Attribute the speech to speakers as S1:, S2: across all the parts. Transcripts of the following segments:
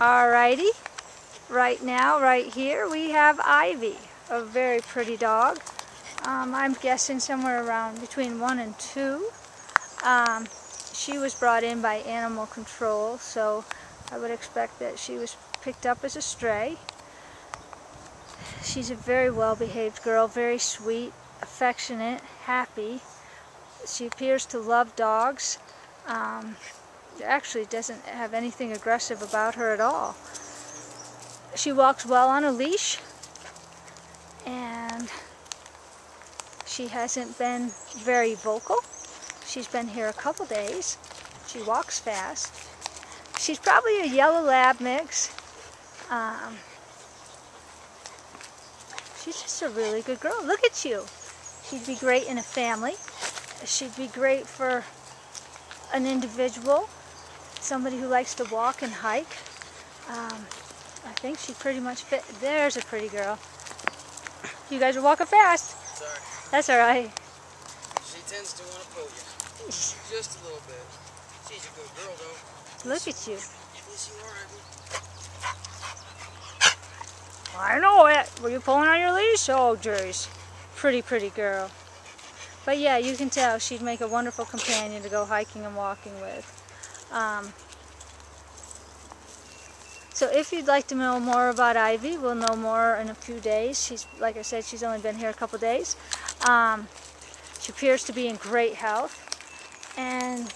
S1: Alrighty, right now, right here, we have Ivy, a very pretty dog. Um, I'm guessing somewhere around between one and two. Um, she was brought in by animal control, so I would expect that she was picked up as a stray. She's a very well-behaved girl, very sweet, affectionate, happy. She appears to love dogs. Um, actually doesn't have anything aggressive about her at all. She walks well on a leash and she hasn't been very vocal. She's been here a couple days. She walks fast. She's probably a yellow lab mix. Um, she's just a really good girl. Look at you. She'd be great in a family. She'd be great for an individual somebody who likes to walk and hike. Um, I think she pretty much fit. There's a pretty girl. You guys are walking fast.
S2: Sorry.
S1: That's all right.
S2: She tends to want to pull you. Just a little bit. She's a good girl, though.
S1: Look at you.
S2: Yes, you are,
S1: I know it. Were you pulling on your leash? Oh, jeez. Pretty, pretty girl. But yeah, you can tell she'd make a wonderful companion to go hiking and walking with. Um, so if you'd like to know more about Ivy, we'll know more in a few days. She's, like I said, she's only been here a couple days. Um, she appears to be in great health, and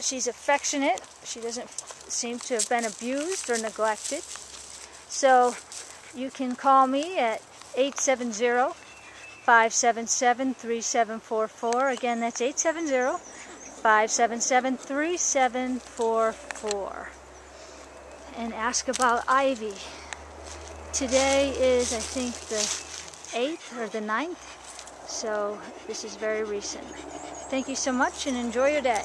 S1: she's affectionate. She doesn't seem to have been abused or neglected. So you can call me at 870 577 3744. Again, that's 870 577-3744 and ask about Ivy. Today is, I think, the 8th or the 9th, so this is very recent. Thank you so much and enjoy your day.